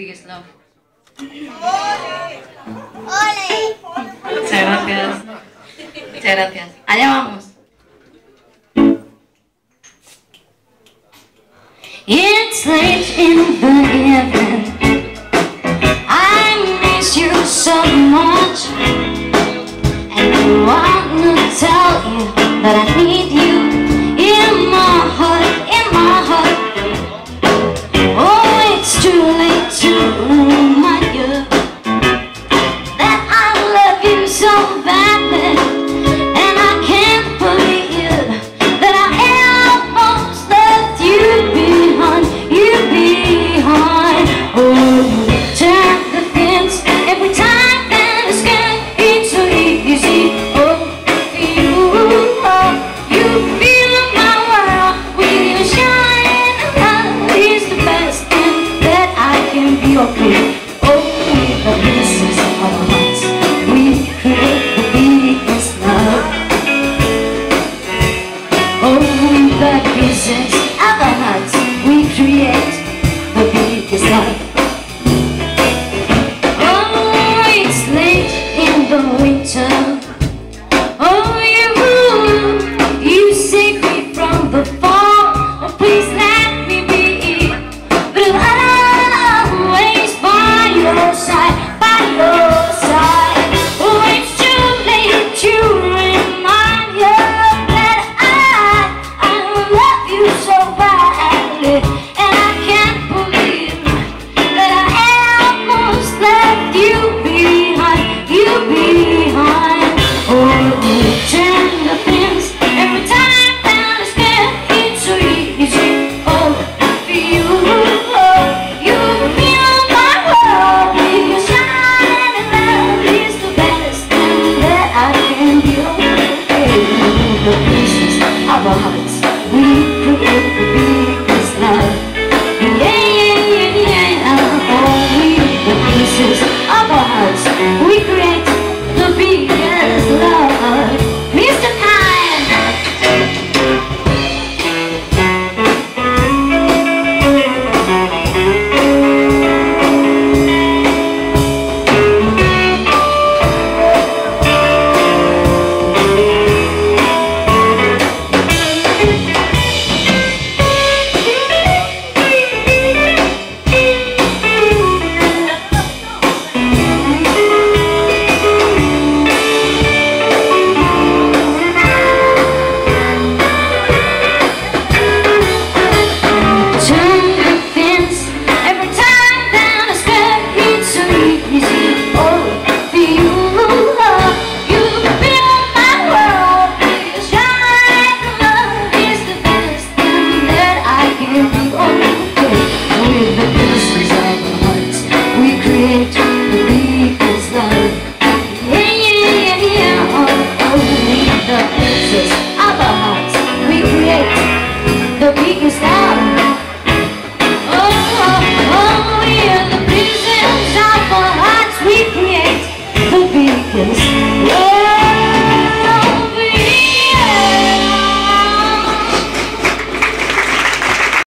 biggest love? ¡Ole! Muchas gracias. Muchas gracias. Allá vamos. It's late in the evening. I miss you so much. Thank you.